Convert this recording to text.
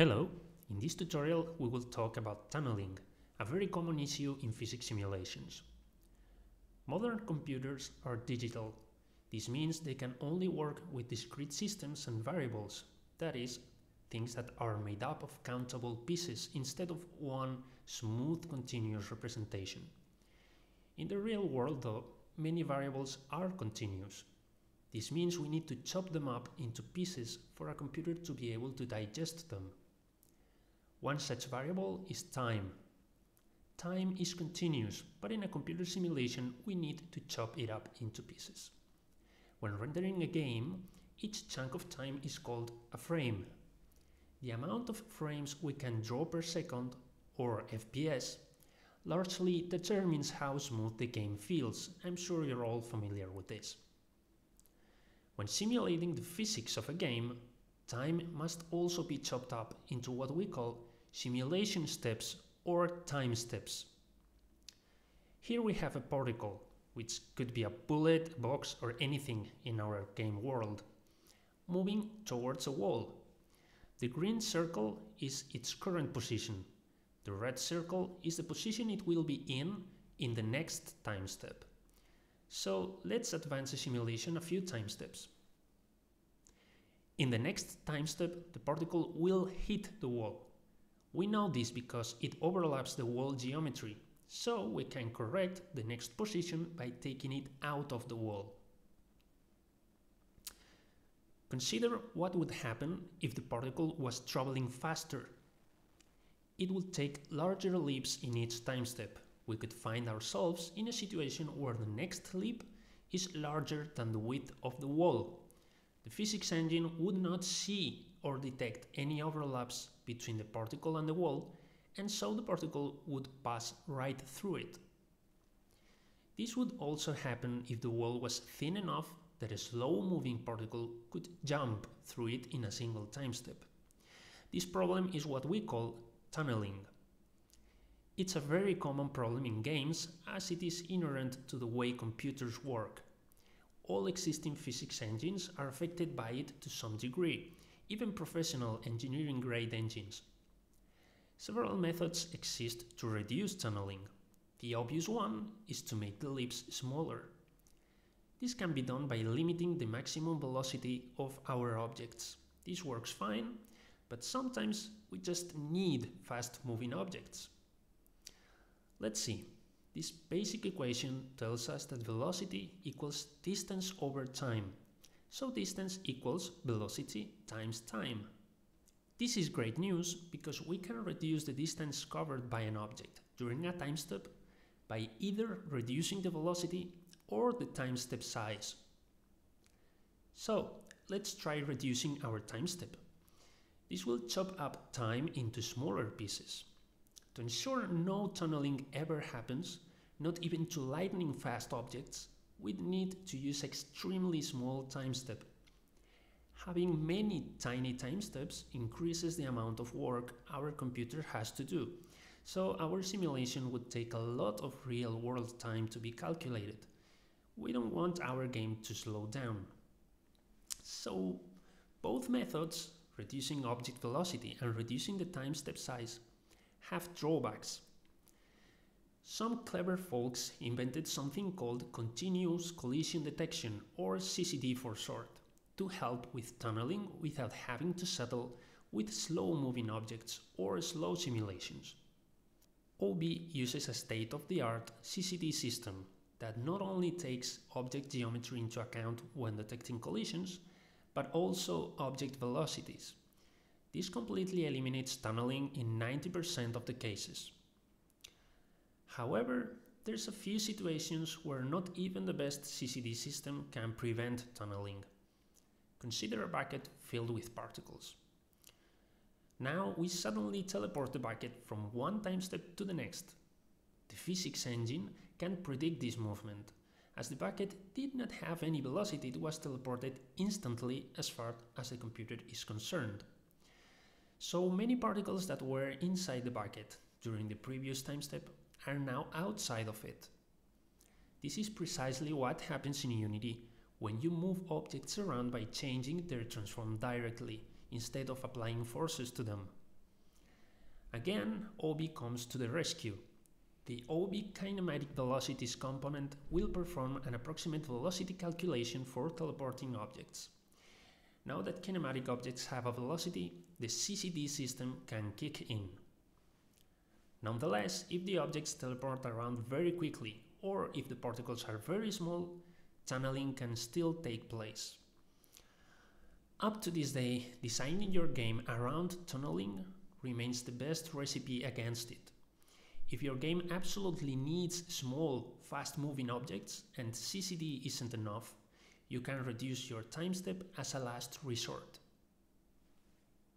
Hello, in this tutorial we will talk about tunneling, a very common issue in physics simulations. Modern computers are digital. This means they can only work with discrete systems and variables, that is, things that are made up of countable pieces instead of one smooth continuous representation. In the real world though, many variables are continuous. This means we need to chop them up into pieces for a computer to be able to digest them. One such variable is time. Time is continuous, but in a computer simulation we need to chop it up into pieces. When rendering a game, each chunk of time is called a frame. The amount of frames we can draw per second, or FPS, largely determines how smooth the game feels. I'm sure you're all familiar with this. When simulating the physics of a game, time must also be chopped up into what we call simulation steps or time steps. Here we have a particle, which could be a bullet, box or anything in our game world, moving towards a wall. The green circle is its current position. The red circle is the position it will be in in the next time step. So let's advance the simulation a few time steps. In the next time step, the particle will hit the wall. We know this because it overlaps the wall geometry, so we can correct the next position by taking it out of the wall. Consider what would happen if the particle was traveling faster. It would take larger leaps in each time step. We could find ourselves in a situation where the next leap is larger than the width of the wall. The physics engine would not see or detect any overlaps between the particle and the wall, and so the particle would pass right through it. This would also happen if the wall was thin enough that a slow-moving particle could jump through it in a single time step. This problem is what we call tunneling. It's a very common problem in games as it is inherent to the way computers work. All existing physics engines are affected by it to some degree, even professional engineering grade engines. Several methods exist to reduce tunneling. The obvious one is to make the lips smaller. This can be done by limiting the maximum velocity of our objects. This works fine, but sometimes we just need fast moving objects. Let's see. This basic equation tells us that velocity equals distance over time so distance equals velocity times time. This is great news because we can reduce the distance covered by an object during a time step by either reducing the velocity or the time step size. So let's try reducing our time step. This will chop up time into smaller pieces. To ensure no tunneling ever happens, not even to lightning fast objects, we need to use extremely small time step. Having many tiny time steps increases the amount of work our computer has to do, so our simulation would take a lot of real world time to be calculated. We don't want our game to slow down. So both methods, reducing object velocity and reducing the time step size, have drawbacks. Some clever folks invented something called continuous collision detection, or CCD for short, to help with tunneling without having to settle with slow moving objects or slow simulations. Obi uses a state of the art CCD system that not only takes object geometry into account when detecting collisions, but also object velocities. This completely eliminates tunneling in 90% of the cases. However, there's a few situations where not even the best CCD system can prevent tunneling. Consider a bucket filled with particles. Now we suddenly teleport the bucket from one time step to the next. The physics engine can predict this movement. As the bucket did not have any velocity, it was teleported instantly as far as the computer is concerned. So many particles that were inside the bucket during the previous time step are now outside of it. This is precisely what happens in Unity when you move objects around by changing their transform directly instead of applying forces to them. Again, Obi comes to the rescue. The Obi kinematic velocities component will perform an approximate velocity calculation for teleporting objects. Now that kinematic objects have a velocity, the CCD system can kick in. Nonetheless, if the objects teleport around very quickly or if the particles are very small, tunneling can still take place. Up to this day, designing your game around tunneling remains the best recipe against it. If your game absolutely needs small, fast moving objects and CCD isn't enough, you can reduce your time step as a last resort.